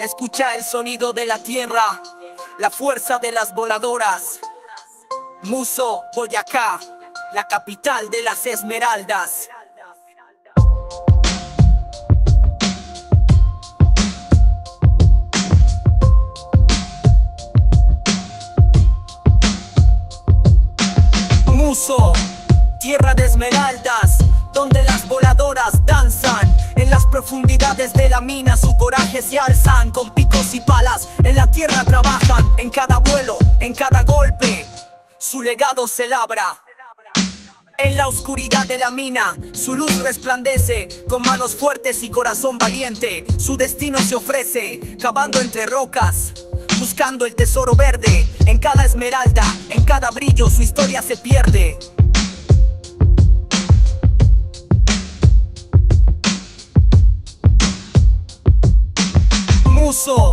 Escucha el sonido de la tierra, la fuerza de las voladoras. Muso, Boyacá, la capital de las esmeraldas. Muso, tierra de esmeraldas, donde las voladoras profundidades de la mina su coraje se alzan con picos y palas. En la tierra trabajan, en cada vuelo, en cada golpe. Su legado se labra. En la oscuridad de la mina, su luz resplandece, con manos fuertes y corazón valiente. Su destino se ofrece, cavando entre rocas, buscando el tesoro verde. En cada esmeralda, en cada brillo, su historia se pierde. Muso,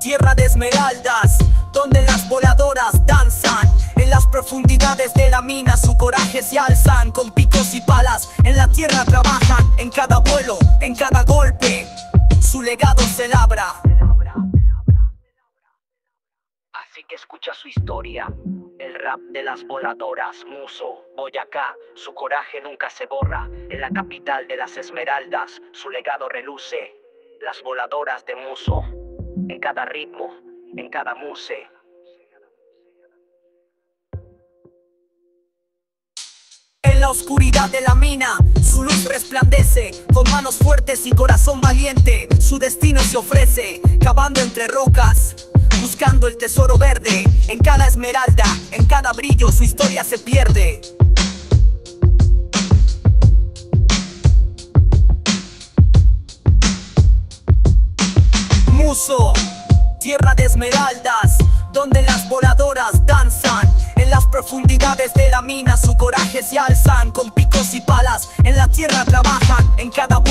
tierra de esmeraldas, donde las voladoras danzan. En las profundidades de la mina su coraje se alzan con picos y palas. En la tierra trabajan, en cada vuelo, en cada golpe. Su legado se labra. Así que escucha su historia. El rap de las voladoras, Muso, Boyacá, su coraje nunca se borra. En la capital de las esmeraldas, su legado reluce. Las voladoras de Muso, en cada ritmo, en cada muse. En la oscuridad de la mina, su luz resplandece, con manos fuertes y corazón valiente. Su destino se ofrece, cavando entre rocas, buscando el tesoro verde. En cada esmeralda, en cada brillo, su historia se pierde. Tierra de esmeraldas, donde las voladoras danzan. En las profundidades de la mina su coraje se alzan, con picos y palas en la tierra trabajan, en cada